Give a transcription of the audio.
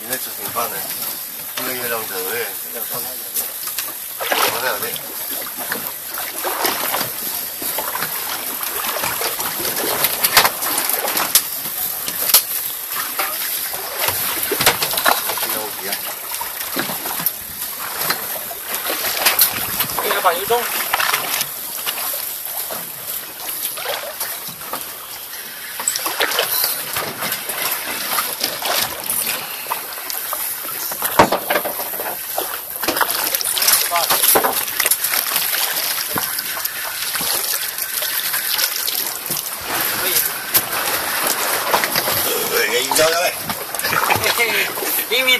니네 쪽 인간은 분명히 해당자를 그냥 선하냐. 전해야 돼. 이동 交交嘞，嘿嘿，一，